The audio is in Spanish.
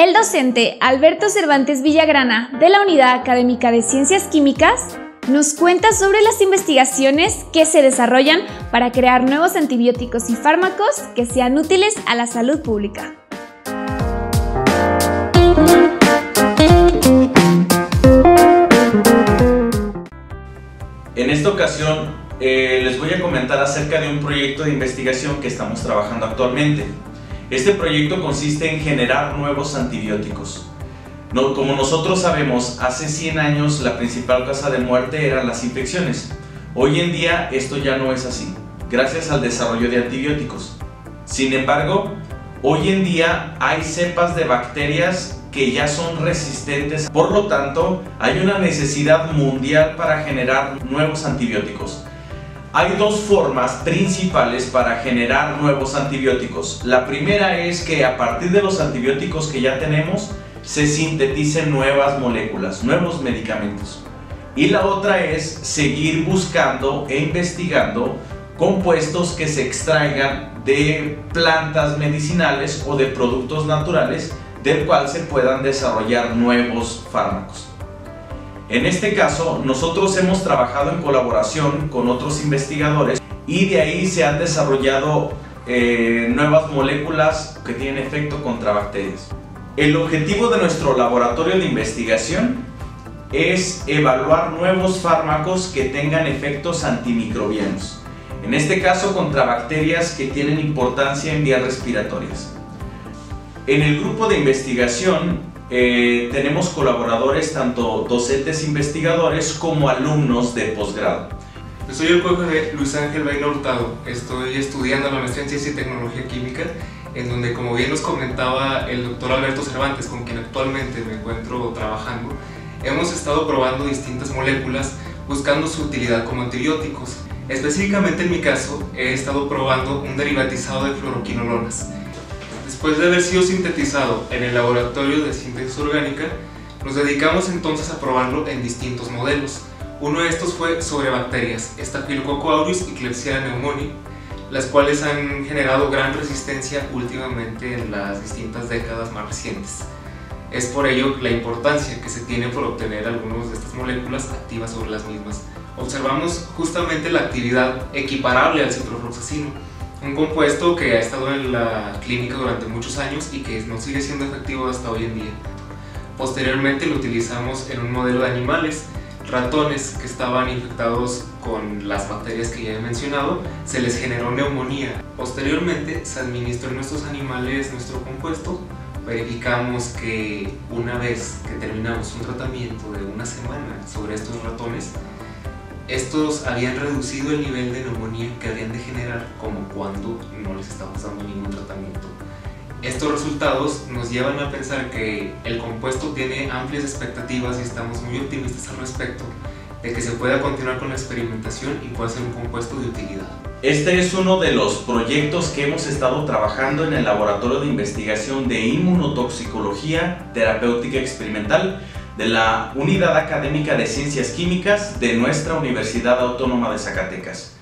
El docente Alberto Cervantes Villagrana, de la Unidad Académica de Ciencias Químicas, nos cuenta sobre las investigaciones que se desarrollan para crear nuevos antibióticos y fármacos que sean útiles a la salud pública. En esta ocasión eh, les voy a comentar acerca de un proyecto de investigación que estamos trabajando actualmente. Este proyecto consiste en generar nuevos antibióticos. Como nosotros sabemos, hace 100 años la principal causa de muerte eran las infecciones. Hoy en día esto ya no es así, gracias al desarrollo de antibióticos. Sin embargo, hoy en día hay cepas de bacterias que ya son resistentes, por lo tanto hay una necesidad mundial para generar nuevos antibióticos. Hay dos formas principales para generar nuevos antibióticos. La primera es que a partir de los antibióticos que ya tenemos se sinteticen nuevas moléculas, nuevos medicamentos. Y la otra es seguir buscando e investigando compuestos que se extraigan de plantas medicinales o de productos naturales del cual se puedan desarrollar nuevos fármacos. En este caso, nosotros hemos trabajado en colaboración con otros investigadores y de ahí se han desarrollado eh, nuevas moléculas que tienen efecto contra bacterias. El objetivo de nuestro laboratorio de investigación es evaluar nuevos fármacos que tengan efectos antimicrobianos, en este caso contra bacterias que tienen importancia en vías respiratorias. En el grupo de investigación eh, tenemos colaboradores, tanto docentes investigadores como alumnos de posgrado. Yo soy el cuerpo de Luis Ángel Baino Hurtado. Estoy estudiando la maestría en Ciencia y Tecnología Química, en donde, como bien nos comentaba el doctor Alberto Cervantes, con quien actualmente me encuentro trabajando, hemos estado probando distintas moléculas buscando su utilidad como antibióticos. Específicamente en mi caso, he estado probando un derivatizado de fluoroquinolonas, Después de haber sido sintetizado en el laboratorio de síntesis orgánica, nos dedicamos entonces a probarlo en distintos modelos. Uno de estos fue sobre bacterias, Staphylococcus aureus y Klebsiella pneumoniae, las cuales han generado gran resistencia últimamente en las distintas décadas más recientes. Es por ello la importancia que se tiene por obtener algunas de estas moléculas activas sobre las mismas. Observamos justamente la actividad equiparable al ciprofloxacino, un compuesto que ha estado en la clínica durante muchos años y que no sigue siendo efectivo hasta hoy en día. Posteriormente lo utilizamos en un modelo de animales, ratones que estaban infectados con las bacterias que ya he mencionado, se les generó neumonía. Posteriormente se administró en nuestros animales nuestro compuesto, verificamos que una vez que terminamos un tratamiento de una semana sobre estos ratones, estos habían reducido el nivel de neumonía que habían de generar como cuando no les estamos dando ningún tratamiento. Estos resultados nos llevan a pensar que el compuesto tiene amplias expectativas y estamos muy optimistas al respecto de que se pueda continuar con la experimentación y pueda ser un compuesto de utilidad. Este es uno de los proyectos que hemos estado trabajando en el Laboratorio de Investigación de Inmunotoxicología Terapéutica Experimental de la Unidad Académica de Ciencias Químicas de nuestra Universidad Autónoma de Zacatecas.